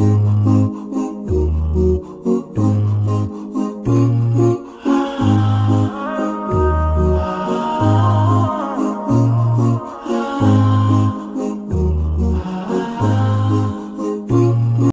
uma